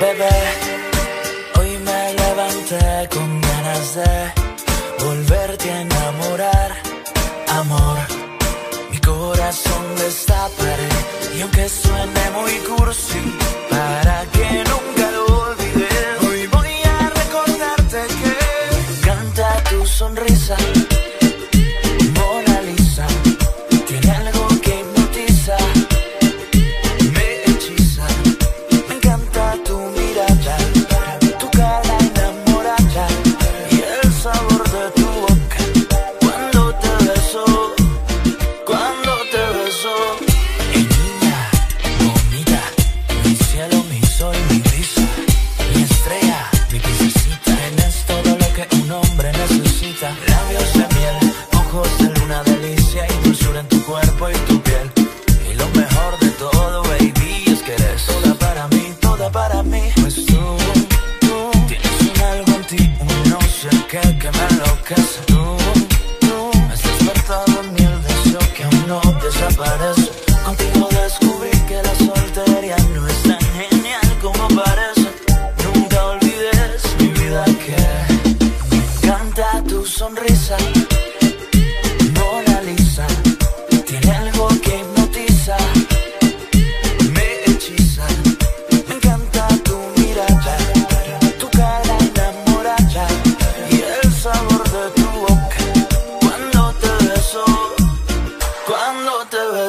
Bebé, hoy me levanté con ganas de volverte a enamorar. Amor, mi corazón destaparé y aunque suene muy cursi que, que me enloquece. Tú, tú, has despertado en mí el deseo que aún no desaparece.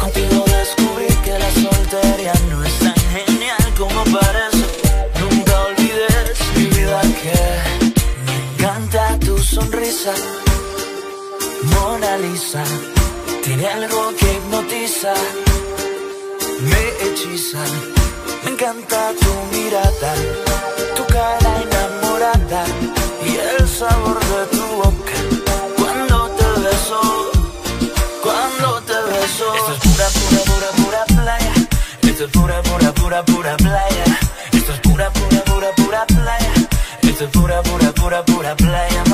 Contigo descubrí que la soltería no es tan genial como parece. Nunca olvides mi vida que me encanta tu sonrisa. Mona Lisa tiene algo que hipnotiza, me hechiza. Me encanta tu mirada. Esto es pura, pura, pura, pura playa. Esto es pura, pura, pura, pura playa. Esto es pura, pura, pura, pura playa.